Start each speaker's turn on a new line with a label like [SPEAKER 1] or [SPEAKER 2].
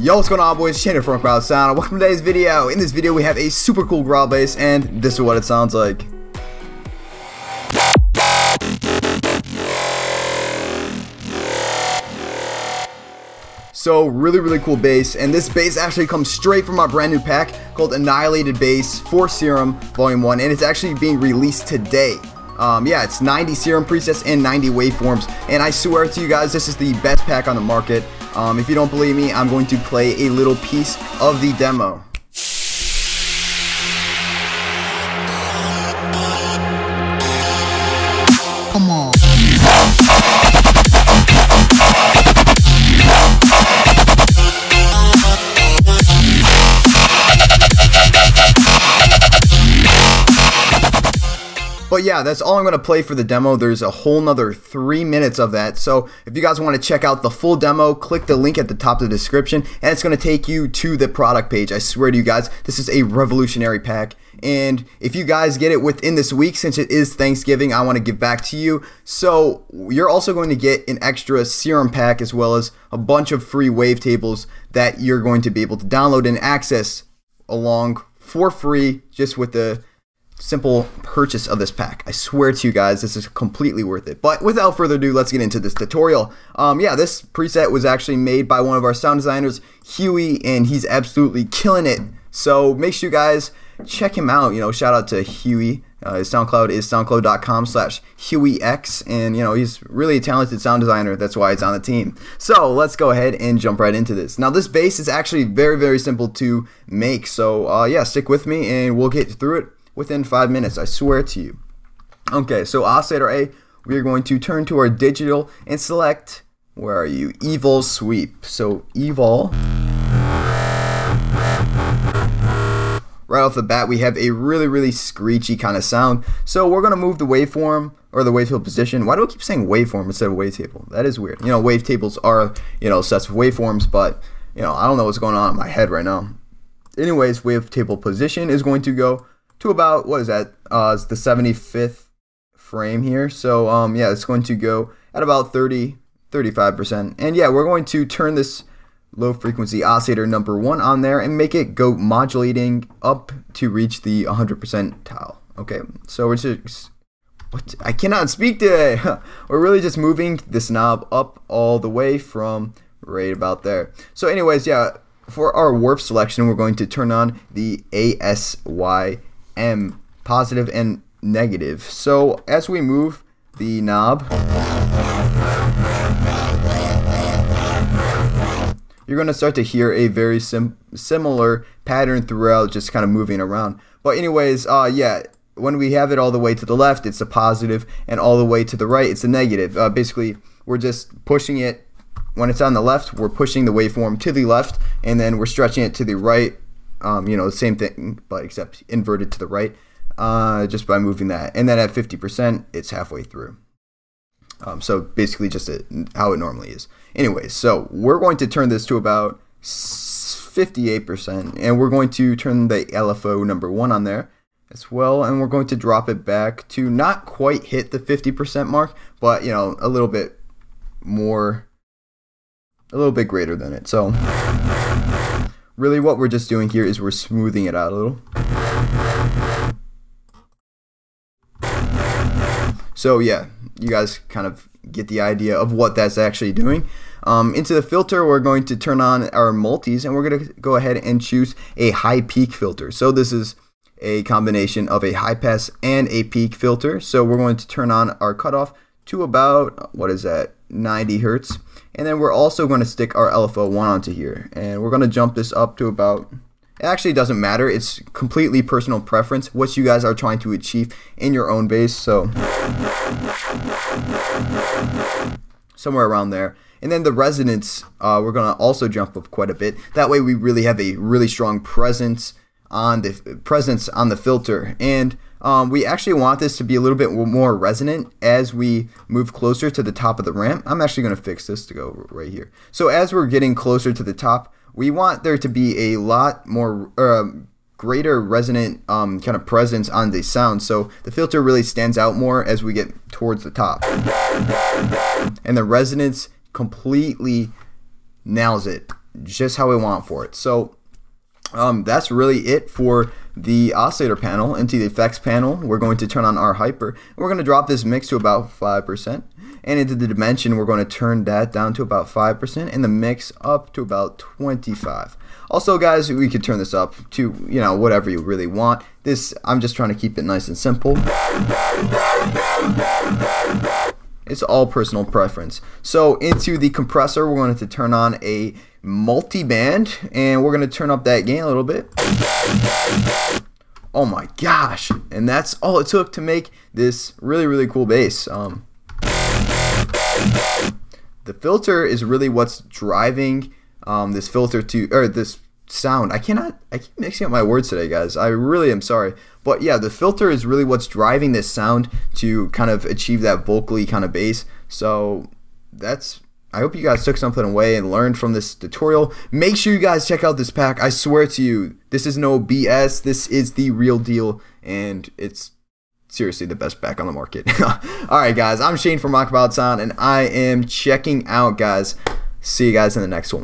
[SPEAKER 1] Yo, what's going on boys? Shannon from Crowd Sound. Welcome to today's video. In this video we have a super cool growl bass and this is what it sounds like. So really really cool bass and this bass actually comes straight from our brand new pack called Annihilated Bass for Serum Volume 1 and it's actually being released today. Um, yeah, it's 90 serum presets and 90 waveforms. And I swear to you guys, this is the best pack on the market. Um, if you don't believe me, I'm going to play a little piece of the demo. But yeah, that's all I'm going to play for the demo. There's a whole nother three minutes of that. So if you guys want to check out the full demo, click the link at the top of the description and it's going to take you to the product page. I swear to you guys, this is a revolutionary pack. And if you guys get it within this week, since it is Thanksgiving, I want to give back to you. So you're also going to get an extra serum pack as well as a bunch of free wavetables that you're going to be able to download and access along for free just with the simple purchase of this pack. I swear to you guys, this is completely worth it. But without further ado, let's get into this tutorial. Um, yeah, this preset was actually made by one of our sound designers, Huey, and he's absolutely killing it. So make sure you guys check him out. You know, shout out to Huey. Uh, his SoundCloud is soundcloud.com slash HueyX, and you know, he's really a talented sound designer. That's why he's on the team. So let's go ahead and jump right into this. Now, this bass is actually very, very simple to make. So uh, yeah, stick with me and we'll get through it within five minutes, I swear to you. Okay, so oscillator A, we are going to turn to our digital and select, where are you, Evil Sweep. So evil. Right off the bat, we have a really, really screechy kind of sound. So we're going to move the waveform or the wavetable position. Why do I keep saying waveform instead of wavetable? That is weird. You know, wavetables are, you know, sets of waveforms, but, you know, I don't know what's going on in my head right now. Anyways, wavetable position is going to go to about what is that? Uh, it's the 75th frame here. So um, yeah, it's going to go at about 30, 35%. And yeah, we're going to turn this low frequency oscillator number one on there and make it go modulating up to reach the 100% tile. Okay, so we're just what I cannot speak today. we're really just moving this knob up all the way from right about there. So anyways, yeah, for our warp selection, we're going to turn on the ASY M, positive and negative. So as we move the knob, you're going to start to hear a very sim similar pattern throughout, just kind of moving around. But anyways, uh, yeah, when we have it all the way to the left, it's a positive, and all the way to the right, it's a negative. Uh, basically, we're just pushing it. When it's on the left, we're pushing the waveform to the left, and then we're stretching it to the right um, you know, the same thing, but except inverted to the right, uh, just by moving that. And then at 50%, it's halfway through. Um, so basically just a, how it normally is. Anyways, so we're going to turn this to about 58%, and we're going to turn the LFO number one on there as well, and we're going to drop it back to not quite hit the 50% mark, but, you know, a little bit more, a little bit greater than it. So really what we're just doing here is we're smoothing it out a little. So yeah, you guys kind of get the idea of what that's actually doing. Um, into the filter, we're going to turn on our multis and we're going to go ahead and choose a high peak filter. So this is a combination of a high pass and a peak filter. So we're going to turn on our cutoff to about, what is that, 90 hertz. And then we're also going to stick our LFO1 onto here. And we're going to jump this up to about, it actually doesn't matter. It's completely personal preference, what you guys are trying to achieve in your own bass. So somewhere around there. And then the resonance, uh, we're going to also jump up quite a bit. That way we really have a really strong presence on the presence on the filter. And um, we actually want this to be a little bit more resonant as we move closer to the top of the ramp. I'm actually going to fix this to go right here. So as we're getting closer to the top, we want there to be a lot more uh, greater resonant um, kind of presence on the sound. So the filter really stands out more as we get towards the top. And the resonance completely nails it. just how we want for it. So um, that's really it for the oscillator panel. Into the effects panel, we're going to turn on our hyper. We're going to drop this mix to about 5%. And into the dimension, we're going to turn that down to about 5% and the mix up to about 25. Also, guys, we could turn this up to, you know, whatever you really want. This, I'm just trying to keep it nice and simple. It's all personal preference. So into the compressor, we're going to turn on a multi-band and we're going to turn up that gain a little bit. Oh my gosh. And that's all it took to make this really, really cool bass. Um, the filter is really what's driving um, this filter to, or this sound. I cannot, I keep mixing up my words today, guys. I really am sorry. But yeah, the filter is really what's driving this sound to kind of achieve that vocally kind of bass. So that's, I hope you guys took something away and learned from this tutorial. Make sure you guys check out this pack. I swear to you, this is no BS. This is the real deal. And it's seriously the best pack on the market. Alright guys, I'm Shane from Rocket Powered Sound and I am checking out guys. See you guys in the next one.